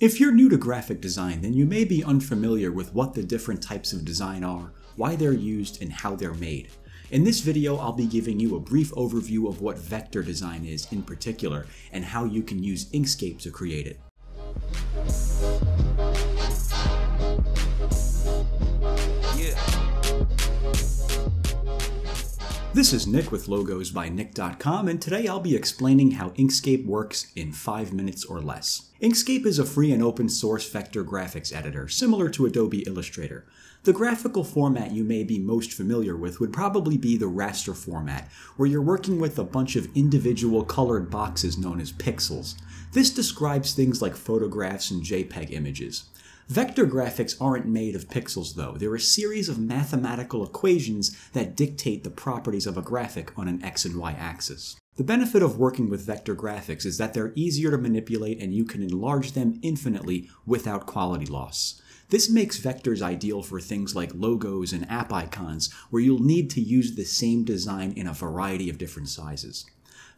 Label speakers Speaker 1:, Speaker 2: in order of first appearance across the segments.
Speaker 1: If you're new to graphic design, then you may be unfamiliar with what the different types of design are, why they're used, and how they're made. In this video, I'll be giving you a brief overview of what vector design is in particular, and how you can use Inkscape to create it. This is Nick with Logos by Nick.com, and today I'll be explaining how Inkscape works in 5 minutes or less. Inkscape is a free and open source vector graphics editor, similar to Adobe Illustrator. The graphical format you may be most familiar with would probably be the raster format, where you're working with a bunch of individual colored boxes known as pixels. This describes things like photographs and JPEG images. Vector graphics aren't made of pixels though. They're a series of mathematical equations that dictate the properties of a graphic on an x and y axis. The benefit of working with vector graphics is that they're easier to manipulate and you can enlarge them infinitely without quality loss. This makes vectors ideal for things like logos and app icons, where you'll need to use the same design in a variety of different sizes.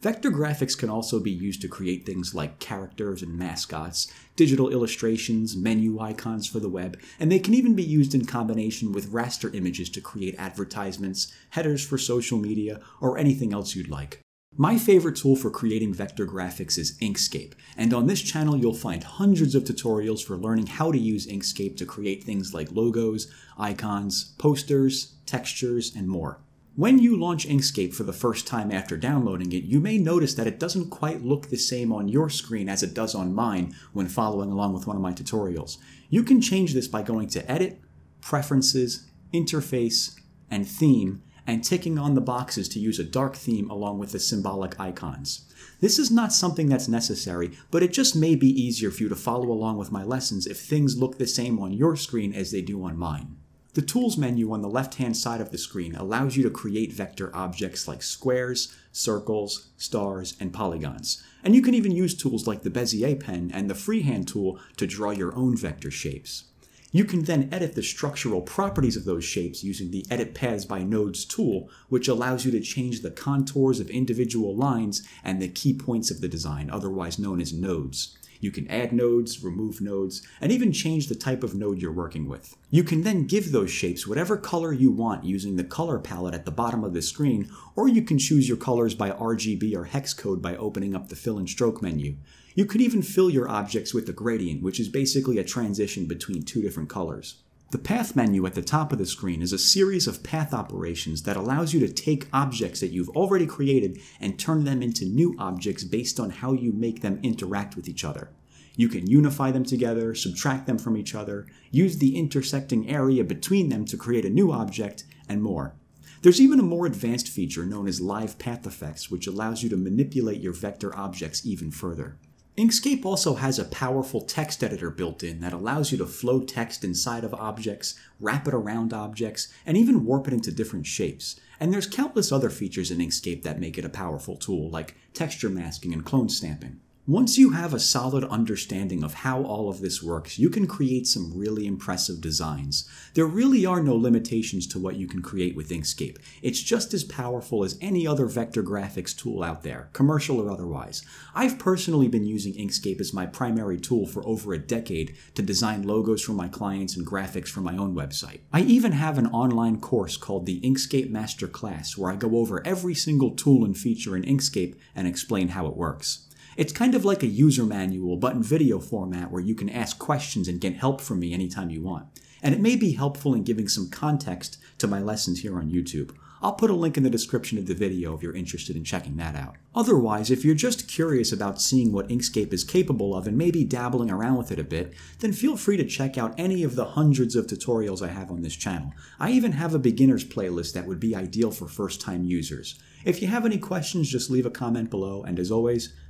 Speaker 1: Vector graphics can also be used to create things like characters and mascots, digital illustrations, menu icons for the web, and they can even be used in combination with raster images to create advertisements, headers for social media, or anything else you'd like. My favorite tool for creating vector graphics is Inkscape, and on this channel you'll find hundreds of tutorials for learning how to use Inkscape to create things like logos, icons, posters, textures, and more. When you launch Inkscape for the first time after downloading it, you may notice that it doesn't quite look the same on your screen as it does on mine when following along with one of my tutorials. You can change this by going to Edit, Preferences, Interface, and Theme, and ticking on the boxes to use a dark theme along with the symbolic icons. This is not something that's necessary, but it just may be easier for you to follow along with my lessons if things look the same on your screen as they do on mine. The Tools menu on the left-hand side of the screen allows you to create vector objects like squares, circles, stars, and polygons. And you can even use tools like the Bezier pen and the freehand tool to draw your own vector shapes. You can then edit the structural properties of those shapes using the Edit Paths by Nodes tool, which allows you to change the contours of individual lines and the key points of the design, otherwise known as nodes. You can add nodes, remove nodes, and even change the type of node you're working with. You can then give those shapes whatever color you want using the color palette at the bottom of the screen, or you can choose your colors by RGB or hex code by opening up the fill and stroke menu. You could even fill your objects with a gradient, which is basically a transition between two different colors. The Path menu at the top of the screen is a series of path operations that allows you to take objects that you've already created and turn them into new objects based on how you make them interact with each other. You can unify them together, subtract them from each other, use the intersecting area between them to create a new object, and more. There's even a more advanced feature known as Live Path Effects, which allows you to manipulate your vector objects even further. Inkscape also has a powerful text editor built in that allows you to flow text inside of objects, wrap it around objects, and even warp it into different shapes. And there's countless other features in Inkscape that make it a powerful tool, like texture masking and clone stamping. Once you have a solid understanding of how all of this works, you can create some really impressive designs. There really are no limitations to what you can create with Inkscape. It's just as powerful as any other vector graphics tool out there, commercial or otherwise. I've personally been using Inkscape as my primary tool for over a decade to design logos for my clients and graphics for my own website. I even have an online course called the Inkscape Master Class where I go over every single tool and feature in Inkscape and explain how it works. It's kind of like a user manual, but in video format where you can ask questions and get help from me anytime you want. And it may be helpful in giving some context to my lessons here on YouTube. I'll put a link in the description of the video if you're interested in checking that out. Otherwise, if you're just curious about seeing what Inkscape is capable of and maybe dabbling around with it a bit, then feel free to check out any of the hundreds of tutorials I have on this channel. I even have a beginner's playlist that would be ideal for first-time users. If you have any questions, just leave a comment below, and as always,